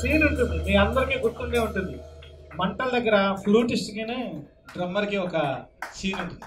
Scene ఉంటుంది. మీ అందరికీ గుర్తుండే ఉంటుంది. మంటల దగ్గర ఫ్లూటిస్ట్కి డ్రమ్మర్కి ఒక సీన్ ఉంటుంది.